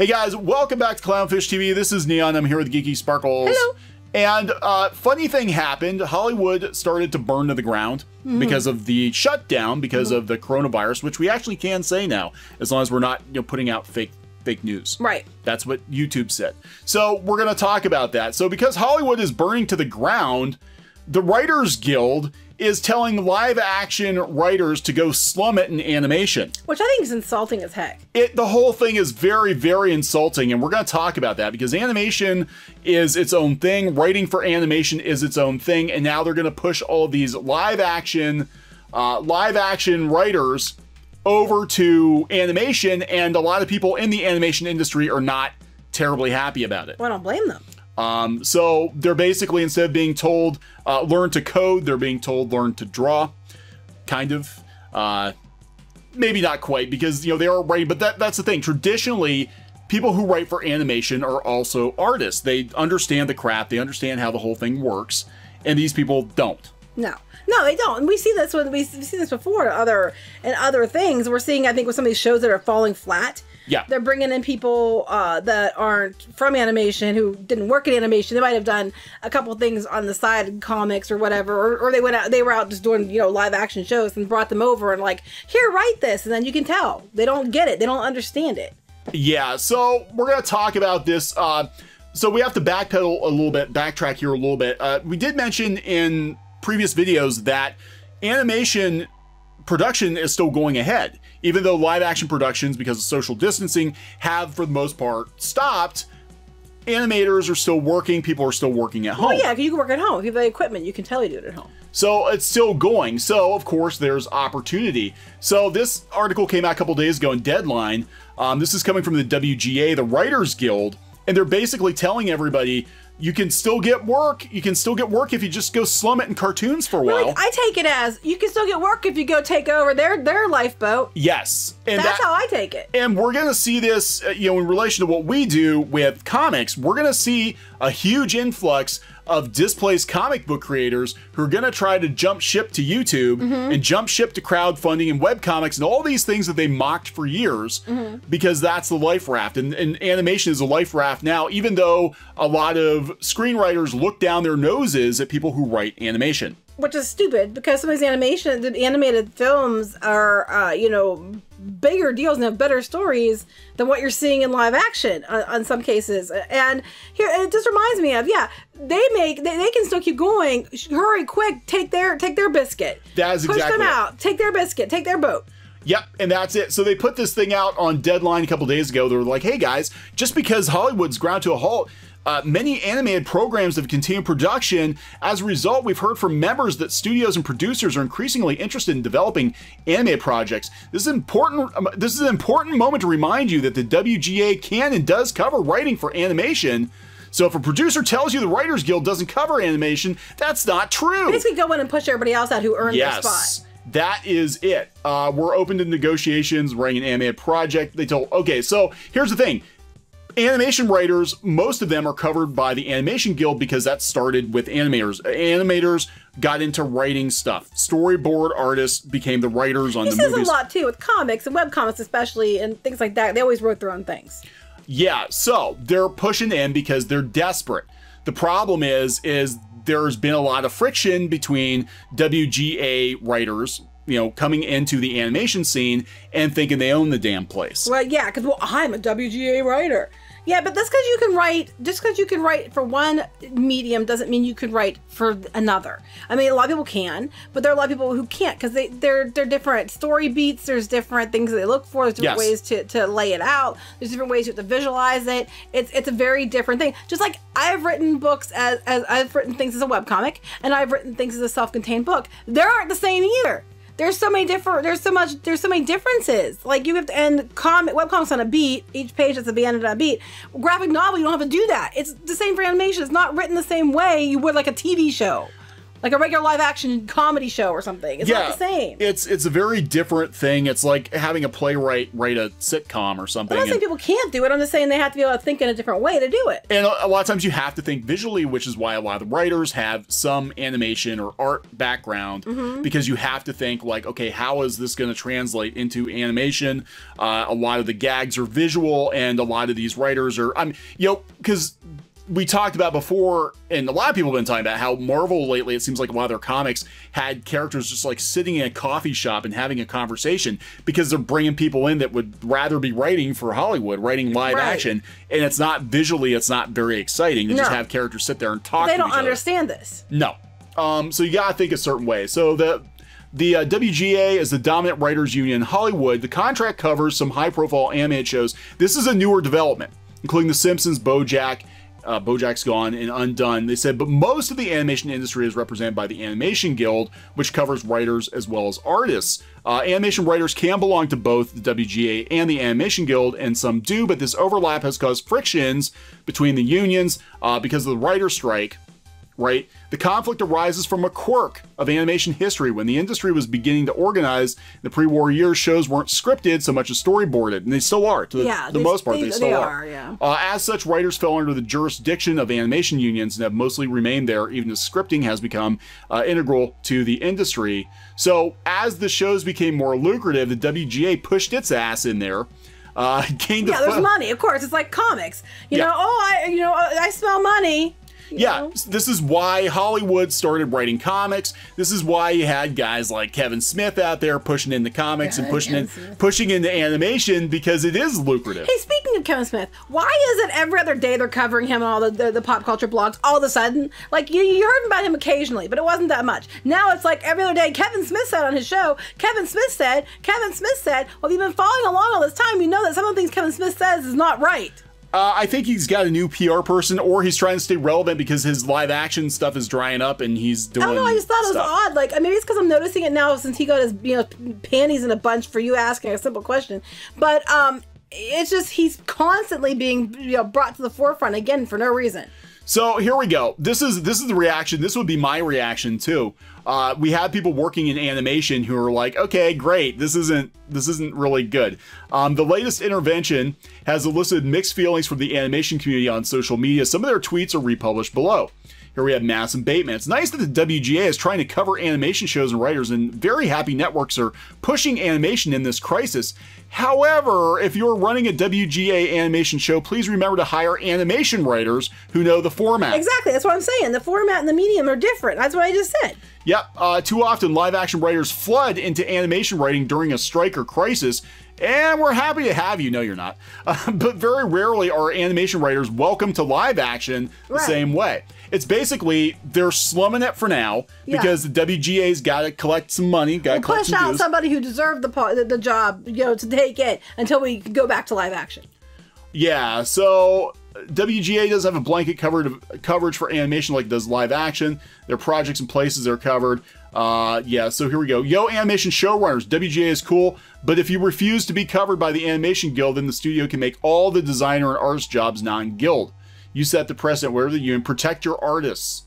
Hey guys, welcome back to Clownfish TV. This is Kneon. I'm here with Geeky Sparkles. Hello. And uh, funny thing happened. Hollywood started to burn to the ground Mm-hmm. because of the shutdown, because of the coronavirus, which we actually can say now, as long as we're not you know putting out fake fake news. Right. That's what YouTube said. So we're going to talk about that. So because Hollywood is burning to the ground, the Writers Guild is telling live action writers to go slum it in animation. Which I think is insulting as heck. It the whole thing is very very insulting and we're going to talk about that because animation is its own thing, writing for animation is its own thing and now they're going to push all these live action uh, live action writers over to animation and a lot of people in the animation industry are not terribly happy about it. Well, I don't blame them. Um, so they're basically instead of being told uh, learn to code, they're being told learn to draw, kind of. Uh, maybe not quite because you know they are writing, but that that's the thing. Traditionally, people who write for animation are also artists. They understand the craft, they understand how the whole thing works, and these people don't. No, no, they don't. And we see this when we see this before other and other things. We're seeing, I think, with some of these shows that are falling flat. Yeah. they're bringing in people uh, that aren't from animation who didn't work in animation. They might have done a couple things on the side, in comics or whatever, or, or they went out. They were out just doing you know live action shows and brought them over and like here, write this, and then you can tell they don't get it. They don't understand it. Yeah, so we're gonna talk about this. Uh, so we have to backpedal a little bit, backtrack here a little bit. Uh, we did mention in previous videos that animation production is still going ahead, even though live action productions, because of social distancing, have for the most part stopped. Animators are still working. People are still working at home. Well, yeah, you can work at home if you have the equipment. You can tell you do it at home. So it's still going. So of course there's opportunity. So this article came out a couple days ago in Deadline. Um, this is coming from the WGA, the Writers Guild, and they're basically telling everybody you can still get work. You can still get work if you just go slum it in cartoons for a while. Like, I take it as you can still get work if you go take over their their lifeboat. yes, and That's that, how I take it. and we're going to see this, uh, you know, in relation to what we do with comics. We're going to see a huge influx of displaced comic book creators who are going to try to jump ship to YouTube Mm-hmm. and jump ship to crowdfunding and webcomics and all these things that they mocked for years Mm-hmm. because that's the life raft. And, and animation is a life raft now, even though a lot of screenwriters look down their noses at people who write animation. Which is stupid because some of these animation, the animated films are, uh, you know, bigger deals and have better stories than what you're seeing in live action on, on some cases. And here, it just reminds me of, yeah, they make, they, they can still keep going. Hurry, quick, take their, take their biscuit. That is Push exactly them out. Take their biscuit. Take their boat. Yep, and that's it. So they put this thing out on Deadline a couple days ago. They were like, "Hey guys, just because Hollywood's ground to a halt, uh, many animated programs have continued production. As a result, we've heard from members that studios and producers are increasingly interested in developing animated projects. This is important. um, This is an important moment to remind you that the WGA can and does cover writing for animation." So if a producer tells you the Writers Guild doesn't cover animation, that's not true. Basically, go in and push everybody else out who earned their spot. That is it. Uh, we're open to negotiations, writing an animated project. They told, okay, so here's the thing. Animation writers, most of them are covered by the Animation Guild because that started with animators. Animators got into writing stuff. Storyboard artists became the writers on This the is a lot too with comics and webcomics, especially, and things like that. They always wrote their own things. Yeah, so they're pushing in because they're desperate. The problem is, is there's been a lot of friction between WGA writers, you know, coming into the animation scene and thinking they own the damn place. Well, yeah, because well, I'm a WGA writer. Yeah, but that's because you can write. Just because you can write for one medium doesn't mean you can write for another. I mean, a lot of people can, but there are a lot of people who can't because they they're they're different story beats. There's different things that they look for. There's different Yes. ways to, to lay it out. There's different ways you have to visualize it. It's it's a very different thing. Just like I've written books as as I've written things as a webcomic, and I've written things as a self-contained book. They aren't the same either there's so many different there's so much there's so many differences. Like you have to end comic webcomics on a beat each page has to be ended on a beat. Graphic novel you don't have to do that. It's the same for animation. It's not written the same way you would like a tv show like a regular live action comedy show or something. It's not the same. It's it's a very different thing. It's like having a playwright write a sitcom or something. I'm not saying people can't do it. I'm just saying they have to be able to think in a different way to do it. And a lot of times you have to think visually, which is why a lot of the writers have some animation or art background Mm-hmm. because you have to think like, okay, how is this going to translate into animation? Uh, a lot of the gags are visual, and a lot of these writers are, I'm, you know, because we talked about before, and a lot of people have been talking about how Marvel lately, it seems like a lot of their comics had characters just like sitting in a coffee shop and having a conversation because they're bringing people in that would rather be writing for Hollywood, writing live Right. action, and it's not visually, it's not very exciting to just have characters sit there and talk. They to don't each other. understand this. No. Um, so you gotta think a certain way. So the the uh, WGA is the dominant writers union in Hollywood. The contract covers some high-profile animated shows. This is a newer development, including The Simpsons, BoJack. Uh, BoJack's Gone and Undone. They said, but most of the animation industry is represented by the Animation Guild, which covers writers as well as artists. Uh, animation writers can belong to both the WGA and the Animation Guild, and some do, but this overlap has caused frictions between the unions uh, because of the writer strike right? The conflict arises from a quirk of animation history. When the industry was beginning to organize, in the pre-war years, shows weren't scripted so much as storyboarded, and they still are. To the, Yeah, the they- most part, they- they, still they are. are, yeah. Uh, as such, writers fell under the jurisdiction of animation unions and have mostly remained there, even as scripting has become uh, integral to the industry. So, as the shows became more lucrative, the WGA pushed its ass in there. Uh, gained Yeah, there's money. Of course, it's like comics. You Yeah. know, oh, I, you know, I smell money. Yeah, know? this is why Hollywood started writing comics. This is why you had guys like Kevin Smith out there pushing into comics and Yeah, pushing in, Kevin Smith. pushing into animation because it is lucrative. Hey, speaking of Kevin Smith, why is it every other day they're covering him on all the, the, the pop culture blogs all of a sudden? Like, you, you heard about him occasionally, but it wasn't that much. Now it's like every other day, Kevin Smith said on his show, Kevin Smith said, Kevin Smith said, well, if you've been following along all this time, you know that some of the things Kevin Smith says is not right. Uh, I think he's got a new PR person, or he's trying to stay relevant because his live action stuff is drying up and he's doing. I don't know. I just thought it was odd. Like maybe it's because I'm noticing it now since he got his you know panties in a bunch for you asking a simple question. But um, it's just he's constantly being you know brought to the forefront again for no reason. So here we go. This is this is the reaction. This would be my reaction too. Uh, we have people working in animation who are like, okay, great. This isn't this isn't really good. Um, the latest intervention has elicited mixed feelings from the animation community on social media. Some of their tweets are republished below. Here we have Mass and Bateman. It's nice that the WGA is trying to cover animation shows and writers, and very happy networks are pushing animation in this crisis. However, if you're running a WGA animation show, please remember to hire animation writers who know the format. Exactly. That's what I'm saying. The format and the medium are different. That's what I just said. Yep. Uh, too often, live action writers flood into animation writing during a strike or crisis, and we're happy to have you. No, you're not. Uh, but very rarely are animation writers welcome to live action the Right. same way. It's basically they're slumming it for now Yeah. because the WGA's got to collect some money, got to collect Push out dues. somebody who deserved the, the the job, you know, to take it until we go back to live action. Yeah, so WGA does have a blanket covered coverage for animation like does live action. Their projects and places are covered. Uh, yeah, so here we go. Yo, animation showrunners, WGA is cool, but if you refuse to be covered by the Animation Guild, then the studio can make all the designer and artist jobs non-guild. You set the precedent wherever the union. Protect your artists.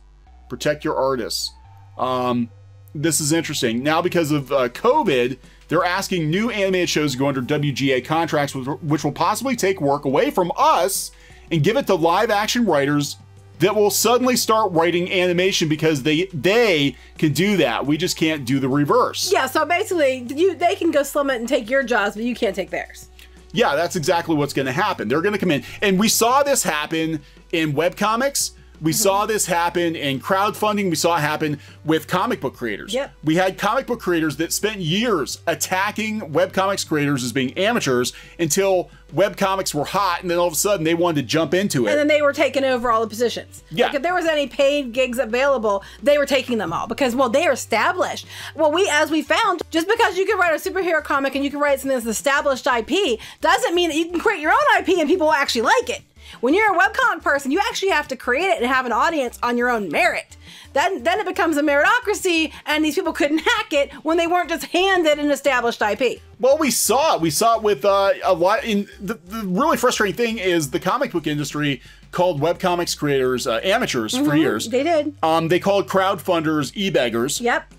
Protect your artists. Um, this is interesting. Now, because of uh, COVID, they're asking new animated shows to go under WGA contracts, which, which will possibly take work away from us and give it to live action writers that will suddenly start writing animation because they they can do that. We just can't do the reverse. Yeah. So basically, you they can go slum it and take your jobs, but you can't take theirs. Yeah, that's exactly what's going to happen. They're going to come in. And we saw this happen in webcomics. We Mm-hmm. saw this happen in crowdfunding. We saw it happen with comic book creators. Yep. We had comic book creators that spent years attacking webcomics creators as being amateurs until webcomics were hot, and then all of a sudden they wanted to jump into it. And then they were taking over all the positions. Yeah. Like if there was any paid gigs available, they were taking them all because well, they are established. Well, we as we found, just because you can write a superhero comic and you can write something that's established IP, doesn't mean that you can create your own IP and people will actually like it. When you're a webcomic person, you actually have to create it and have an audience on your own merit. Then, then it becomes a meritocracy, and these people couldn't hack it when they weren't just handed an established IP. Well, we saw it. We saw it with uh, a lot. In the, the really frustrating thing is the comic book industry called webcomics creators uh, amateurs Mm-hmm. for years. They did. Um, they called crowdfunders e-beggars. Yep.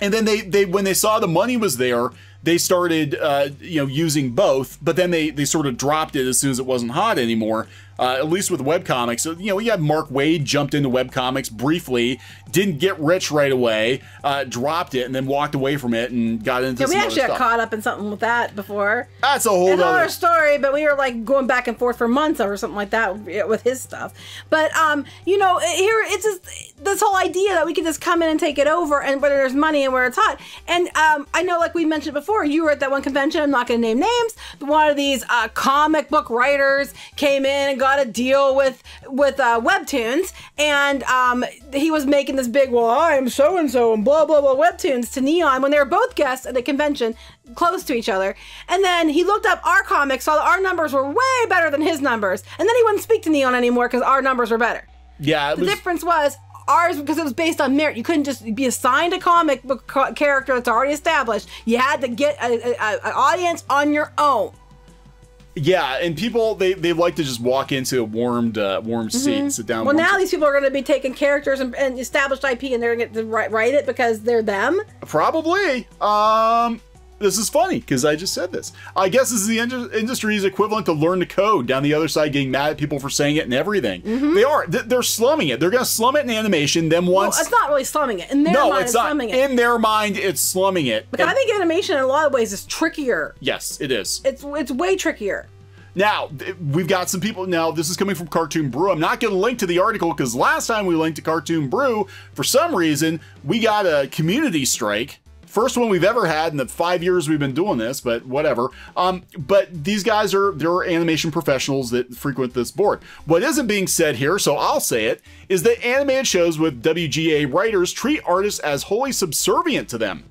And then they, they when they saw the money was there, they started uh, you know using both. But then they they sort of dropped it as soon as it wasn't hot anymore. Uh, at least with webcomics, so, you know, we had Mark Waid jumped into webcomics briefly, didn't get rich right away, uh, dropped it, and then walked away from it and got into Yeah, we actually got caught up in something with that before. That's a whole other. story, but we were like going back and forth for months or something like that with his stuff. But um, you know, here it's just this whole idea that we can just come in and take it over, and whether there's money and where it's hot. And um, I know, like we mentioned before, you were at that one convention. I'm not going to name names, but one of these uh, comic book writers came in and got a deal with with uh, webtoons, and um, he was making this big, well, I am so and so, and blah blah blah webtoons to Kneon when they were both guests at a convention close to each other. And then he looked up our comics, saw that our numbers were way better than his numbers, and then he wouldn't speak to Kneon anymore because our numbers were better. Yeah, The was, difference was ours because it was based on merit. You couldn't just be assigned a comic book character that's already established. You had to get an audience on your own. Yeah, and people they, they like to just walk into a warmed uh, warm seat, and sit down. Mm-hmm. Well, now seat. these people are going to be taking characters and, and established IP, and they're going to get to write, write it because they're them. Probably. Um, this is funny because I just said this. I guess this is the ind- industry's equivalent to learn to code. Down the other side, getting mad at people for saying it and everything. They are. Th- They're slumming it. They're going to slum it in animation. Then Mm-hmm. Well, once. it's not really slumming it. In their no, mind, it's it's, not. slumming it. In their mind, it's slumming it. because I think animation in a lot of ways is trickier. yes, it is. It's it's way trickier. Now, we've got some people. Now, this is coming from Cartoon Brew. I'm not going to link to the article because last time we linked to Cartoon Brew, for some reason, we got a community strike. First one we've ever had in the five years we've been doing this, but whatever. Um, but these guys are they're animation professionals that frequent this board. What isn't being said here, so I'll say it, is that animated shows with WGA writers treat artists as wholly subservient to them.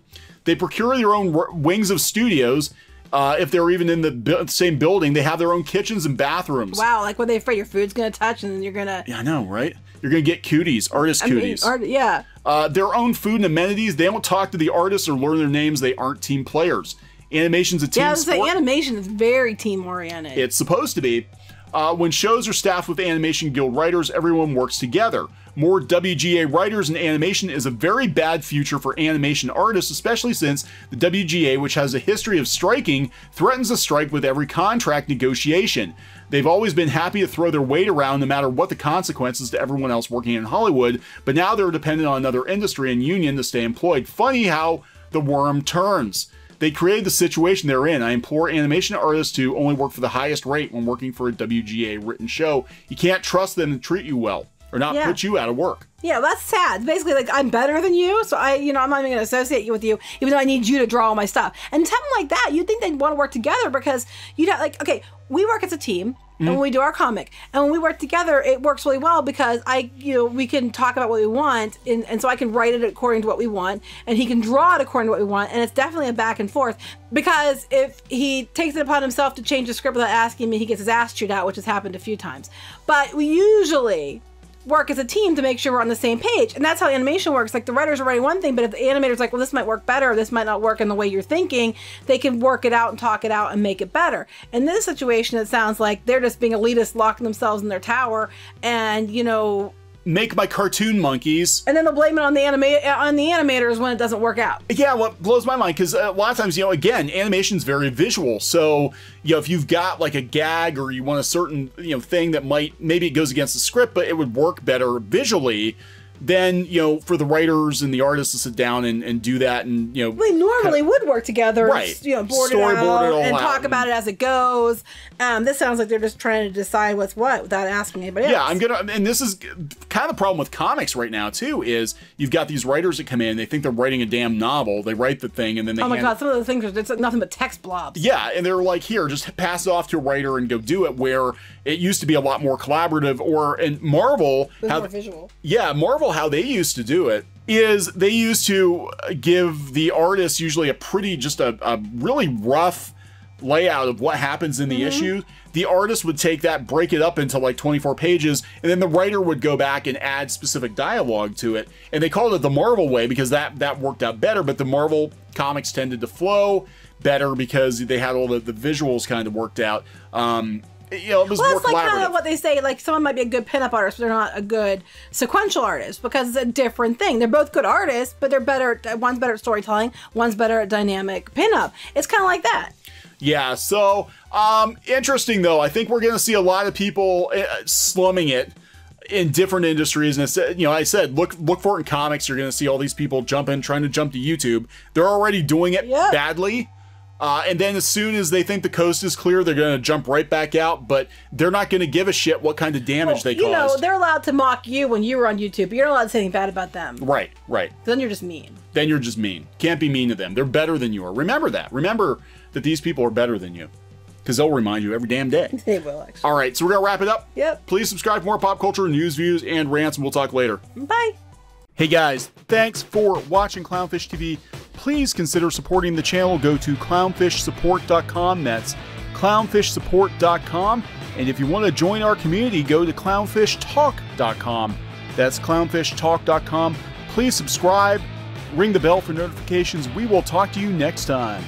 They procure their own wings of studios. Uh, if they're even in the bu- same building, they have their own kitchens and bathrooms. Wow, like when they afraid your food's going to touch, and then you're going to. Yeah, I know, right? You're gonna get cooties, artist I mean, cooties. art, yeah. uh, their own food and amenities. They don't talk to the artists or learn their names. They aren't team players. Animation's a team Yeah, I was sport. say animation is very team oriented. It's supposed to be. Uh, when shows are staffed with Animation Guild writers, everyone works together. More WGA writers in animation is a very bad future for animation artists, especially since the WGA, which has a history of striking, threatens to strike with every contract negotiation. They've always been happy to throw their weight around no matter what the consequences to everyone else working in Hollywood, but now they're dependent on another industry and union to stay employed. Funny how the worm turns. They created the situation they're in. I implore animation artists to only work for the highest rate when working for a WGA written show. You can't trust them to treat you well or not Yeah. put you out of work. Yeah, that's sad. Basically, like I'm better than you, so I, you know, I'm not even going to associate you with you, even though I need you to draw all my stuff. And something like that, you'd think they'd want to work together because you'd have like, okay, we work as a team, and mm-hmm. when we do our comic, and when we work together, it works really well because I, you know, we can talk about what we want, and, and so I can write it according to what we want, and he can draw it according to what we want, and it's definitely a back and forth. Because if he takes it upon himself to change the script without asking me, he gets his ass chewed out, which has happened a few times. But we usually work as a team to make sure we're on the same page. And that's how animation works. Like the writers are writing one thing, but if the animator's like, well, this might work better, this might not work in the way you're thinking, they can work it out and talk it out and make it better. In this situation, it sounds like they're just being elitist, locking themselves in their tower, and you know, Make my cartoon monkeys. and then they'll blame it on the anima- on the animators when it doesn't work out. Yeah, what blows my mind because uh, a lot of times, you know, again, animation's very visual. So, you know, if you've got like a gag or you want a certain, you know, thing that might maybe it goes against the script, but it would work better visually, then, you know, for the writers and the artists to sit down and, and do that and, you know, We normally would work together, Right. You know, board it Storyboard out it and out talk and- about it as it goes. Um, this sounds like they're just trying to decide what's what without asking anybody else. Yeah, I'm gonna, and this is kind of the problem with comics right now too. Is you've got these writers that come in, they think they're writing a damn novel, they write the thing, and then they Oh my god, some of the things are it's nothing but text blobs. Yeah, and they're like, here, just pass it off to a writer and go do it. Where it used to be a lot more collaborative. Or and Marvel, how visual. yeah, Marvel, how they used to do it is they used to give the artists usually a pretty, just a, a really rough layout of what happens in the issue. The artist would take that, break it up into like 24 pages, and then the writer would go back and add specific dialogue to it. And they called it the Marvel way because that that worked out better. But the Marvel comics tended to flow better because they had all the, the visuals kind of worked out. Um, you know, it was Well, more that's like kind of what they say. Like someone might be a good pinup artist, but they're not a good sequential artist because it's a different thing. They're both good artists, but they're better. At, one's better at storytelling. One's better at dynamic pinup. It's kind of like that. Yeah, so um interesting though. I think we're going to see a lot of people uh, slumming it in different industries and it's, uh, you know, I said look look for it in comics. You're going to see all these people jumping trying to jump to YouTube. They're already doing it Yep. badly. Uh, and then as soon as they think the coast is clear, they're going to jump right back out, but they're not going to give a shit what kind of damage they you know, they're allowed to mock you when you were on YouTube, but you're not allowed to say anything bad about them. right, right. Then you're just mean. Then you're just mean. Can't be mean to them. They're better than you are. Remember that. Remember that these people are better than you because they'll remind you every damn day. They will actually. All right, so we're going to wrap it up. Yep. Please subscribe for more pop culture news, views, and rants, and we'll talk later. Bye. Hey guys, thanks for watching Clownfish TV. Please consider supporting the channel. Go to clownfishsupport.com. That's clownfishsupport.com. And if you want to join our community, go to clownfishtalk.com. That's clownfishtalk.com. Please subscribe, ring the bell for notifications. We will talk to you next time.